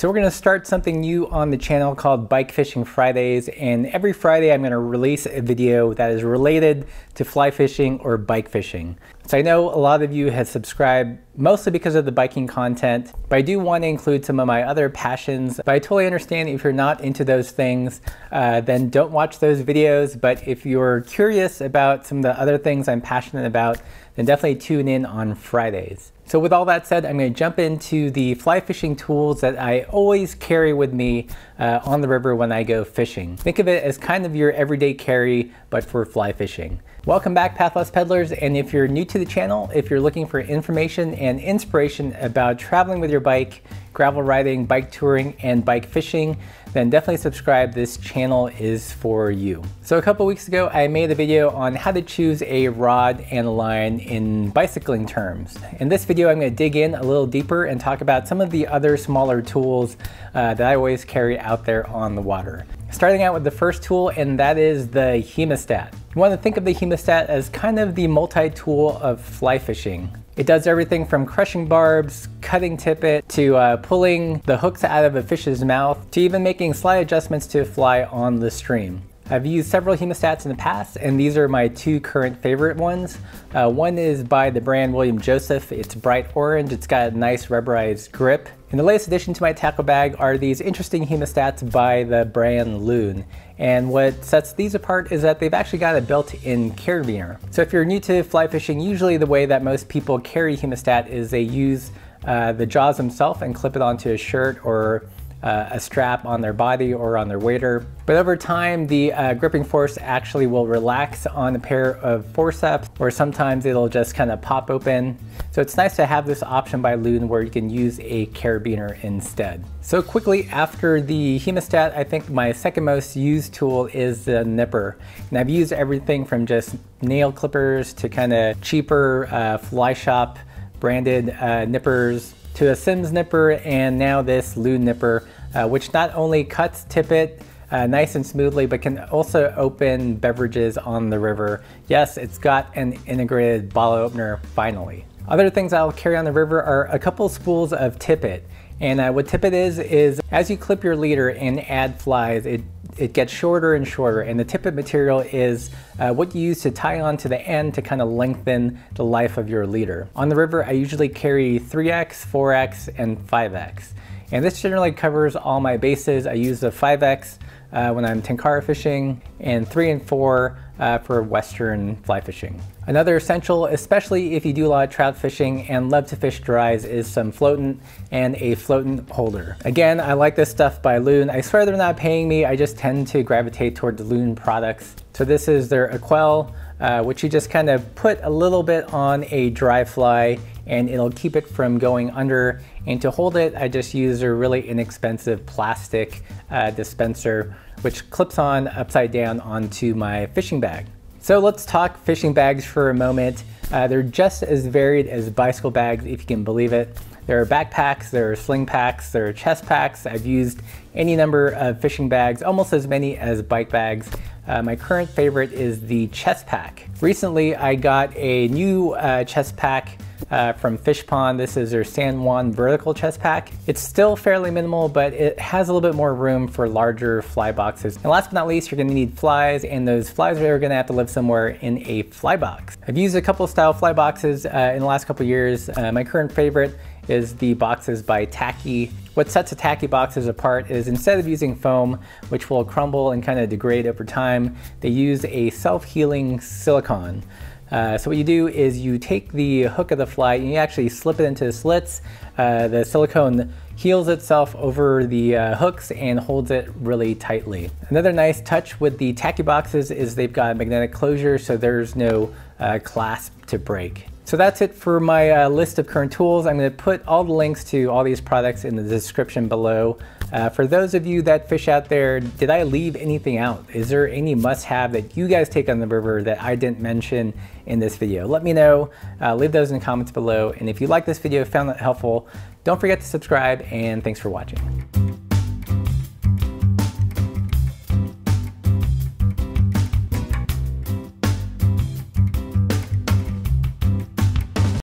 So we're gonna start something new on the channel called Bike Fishing Fridays. And every Friday I'm gonna release a video that is related to fly fishing or bike fishing. So I know a lot of you have subscribed mostly because of the biking content, but I do want to include some of my other passions. But I totally understand if you're not into those things, uh, then don't watch those videos. But if you're curious about some of the other things I'm passionate about, then definitely tune in on Fridays. So with all that said, I'm going to jump into the fly fishing tools that I always carry with me uh, on the river when I go fishing. Think of it as kind of your everyday carry, but for fly fishing. Welcome back Pathless Peddlers, and if you're new to the channel, if you're looking for information and inspiration about traveling with your bike, gravel riding, bike touring, and bike fishing, then definitely subscribe. This channel is for you. So a couple weeks ago, I made a video on how to choose a rod and a line in bicycling terms. In this video, I'm gonna dig in a little deeper and talk about some of the other smaller tools uh, that I always carry out there on the water. Starting out with the first tool, and that is the hemostat. You want to think of the hemostat as kind of the multi-tool of fly fishing. It does everything from crushing barbs, cutting tippet, to uh, pulling the hooks out of a fish's mouth, to even making slight adjustments to fly on the stream. I've used several hemostats in the past, and these are my two current favorite ones. Uh, one is by the brand William Joseph. It's bright orange. It's got a nice rubberized grip. And the latest addition to my tackle bag are these interesting hemostats by the brand Loon. And what sets these apart is that they've actually got a built-in carabiner. So if you're new to fly fishing, usually the way that most people carry hemostat is they use uh, the jaws themselves and clip it onto a shirt or uh, a strap on their body or on their wader. But over time, the uh, gripping force actually will relax on a pair of forceps, or sometimes it'll just kind of pop open. So it's nice to have this option by Loon where you can use a carabiner instead. So quickly after the hemostat, I think my second most used tool is the nipper. And I've used everything from just nail clippers to kind of cheaper uh, fly shop branded uh, nippers to a Simms nipper and now this Loon nipper, uh, which not only cuts tippet uh, nice and smoothly, but can also open beverages on the river. Yes, it's got an integrated bottle opener finally. Other things I'll carry on the river are a couple spools of tippet. And uh, what tippet is, is as you clip your leader and add flies, it it gets shorter and shorter and the tippet material is uh, what you use to tie on to the end to kind of lengthen the life of your leader. On the river I usually carry 3X, 4X, and 5X. And this generally covers all my bases. I use the 5X uh, when I'm tenkara fishing and 3 and 4 uh, for western fly fishing. Another essential, especially if you do a lot of trout fishing and love to fish dries, is some floatant and a floatant holder. Again, I like this stuff by Loon. I swear they're not paying me, I just tend to gravitate toward the Loon products. So this is their Aquel, uh, which you just kind of put a little bit on a dry fly and it'll keep it from going under. And to hold it, I just use a really inexpensive plastic uh, dispenser, which clips on upside down onto my fishing bag. So let's talk fishing bags for a moment. Uh, they're just as varied as bicycle bags, if you can believe it. There are backpacks, there are sling packs, there are chest packs. I've used any number of fishing bags, almost as many as bike bags. Uh, my current favorite is the chest pack. Recently, I got a new uh, chest pack uh, from Fishpond. This is their San Juan vertical chest pack. It's still fairly minimal, but it has a little bit more room for larger fly boxes. And last but not least, you're gonna need flies, and those flies are gonna have to live somewhere in a fly box. I've used a couple style fly boxes uh, in the last couple years. Uh, my current favorite is the boxes by Tacky. What sets a Tacky boxes apart is instead of using foam, which will crumble and kind of degrade over time, they use a self-healing silicone. Uh, so what you do is you take the hook of the fly and you actually slip it into the slits. Uh, the silicone heals itself over the uh, hooks and holds it really tightly. Another nice touch with the Tacky boxes is they've got magnetic closure so there's no uh, clasp to break. So that's it for my uh, list of current tools. I'm going to put all the links to all these products in the description below. Uh, for those of you that fish out there, did I leave anything out? Is there any must-have that you guys take on the river that I didn't mention in this video? Let me know. Uh, leave those in the comments below. And if you like this video, found it helpful, don't forget to subscribe and thanks for watching.